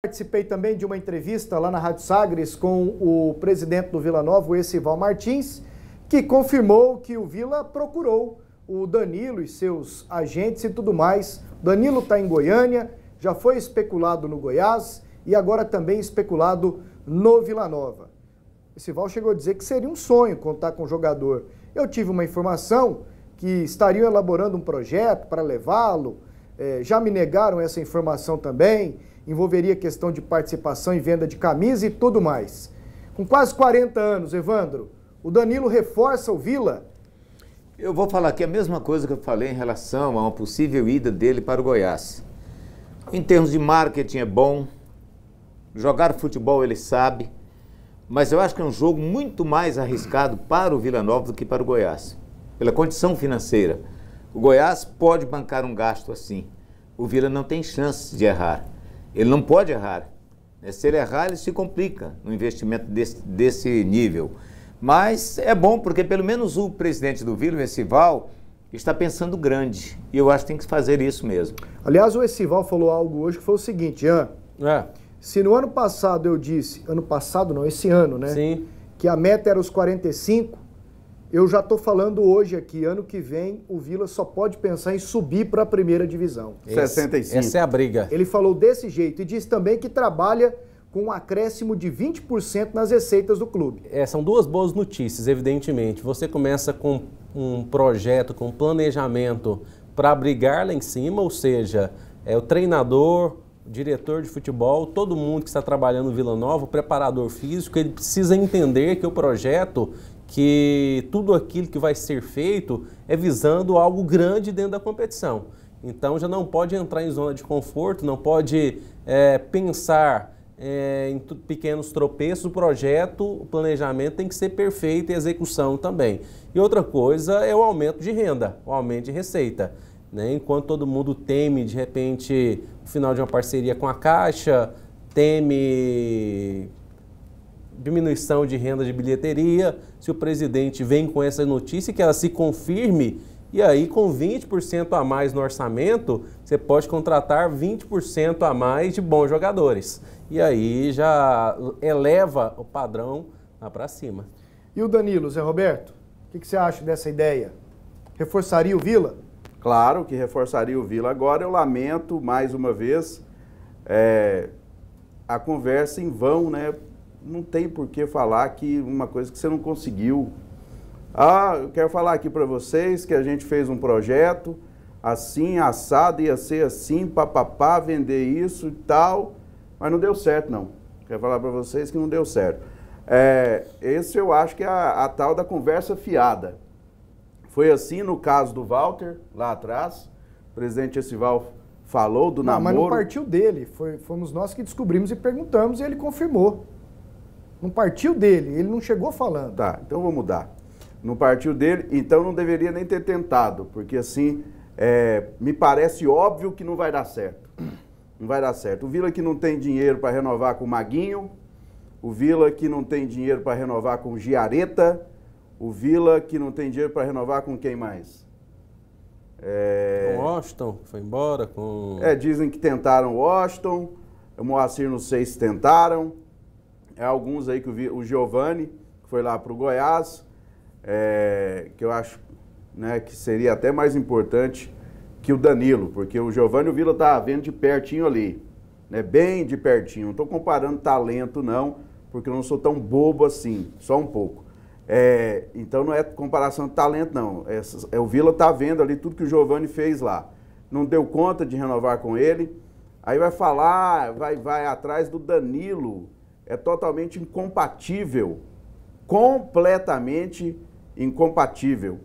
Participei também de uma entrevista lá na Rádio Sagres com o presidente do Vila Nova, o Esival Martins, que confirmou que o Vila procurou o Danilo e seus agentes e tudo mais. Danilo está em Goiânia, já foi especulado no Goiás e agora também especulado no Vila Nova. Esival chegou a dizer que seria um sonho contar com o jogador. Eu tive uma informação que estariam elaborando um projeto para levá-lo, é, já me negaram essa informação também envolveria questão de participação em venda de camisa e tudo mais. Com quase 40 anos, Evandro, o Danilo reforça o Vila? Eu vou falar aqui a mesma coisa que eu falei em relação a uma possível ida dele para o Goiás. Em termos de marketing é bom, jogar futebol ele sabe, mas eu acho que é um jogo muito mais arriscado para o Vila Nova do que para o Goiás, pela condição financeira. O Goiás pode bancar um gasto assim. O Vila não tem chance de errar. Ele não pode errar. Né? Se ele errar, ele se complica no investimento desse, desse nível. Mas é bom, porque pelo menos o presidente do Vila, o Essival, está pensando grande. E eu acho que tem que fazer isso mesmo. Aliás, o Essival falou algo hoje que foi o seguinte, Ian. É. Se no ano passado eu disse, ano passado não, esse ano, né? Sim. Que a meta era os 45, eu já estou falando hoje aqui, ano que vem, o Vila só pode pensar em subir para a primeira divisão. Esse, 65. Essa é a briga. Ele falou desse jeito e disse também que trabalha com um acréscimo de 20% nas receitas do clube. É, são duas boas notícias, evidentemente. Você começa com um projeto, com um planejamento para brigar lá em cima, ou seja, é o treinador, o diretor de futebol, todo mundo que está trabalhando no Vila Nova, o preparador físico, ele precisa entender que o projeto que tudo aquilo que vai ser feito é visando algo grande dentro da competição. Então já não pode entrar em zona de conforto, não pode é, pensar é, em pequenos tropeços. O projeto, o planejamento tem que ser perfeito e a execução também. E outra coisa é o aumento de renda, o aumento de receita. Né? Enquanto todo mundo teme, de repente, o final de uma parceria com a Caixa, teme diminuição de renda de bilheteria, se o presidente vem com essa notícia que ela se confirme, e aí com 20% a mais no orçamento, você pode contratar 20% a mais de bons jogadores. E aí já eleva o padrão lá para cima. E o Danilo, Zé Roberto, o que, que, você acha dessa ideia? Reforçaria o Vila? Claro que reforçaria o Vila. Agora eu lamento, mais uma vez, é, a conversa em vão, né? Não tem por que falar que uma coisa que você não conseguiu. Ah, eu quero falar aqui para vocês que a gente fez um projeto assim, assado, ia ser assim, papapá, vender isso e tal, mas não deu certo não. Quero falar para vocês que não deu certo. É, esse eu acho que é a, a tal da conversa fiada. Foi assim no caso do Walter, lá atrás. O presidente Essival falou do não, namoro. Mas não partiu dele. Foi, fomos nós que descobrimos e perguntamos e ele confirmou. Não partiu dele, ele não chegou falando. Tá, então vou mudar. Não partiu dele, então não deveria nem ter tentado, porque assim, é, me parece óbvio que não vai dar certo. Não vai dar certo. O Vila que não tem dinheiro para renovar com o Maguinho, o Vila que não tem dinheiro para renovar com o Giareta, o Vila que não tem dinheiro para renovar com quem mais? É... Com Washington, foi embora, com... É, dizem que tentaram Washington, o Moacir não sei se tentaram alguns aí que eu vi, o Giovanni, que foi lá para o Goiás, é, que eu acho né, que seria até mais importante que o Danilo, porque o Giovanni o Vila tá vendo de pertinho ali, né, bem de pertinho. Não estou comparando talento não, porque eu não sou tão bobo assim, só um pouco. É, então não é comparação de talento não, é, é, o Vila tá vendo ali tudo que o Giovanni fez lá. Não deu conta de renovar com ele, aí vai falar, vai, vai atrás do Danilo, é totalmente incompatível, completamente incompatível.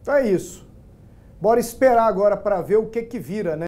Então é isso. Bora esperar agora para ver o que que vira, né?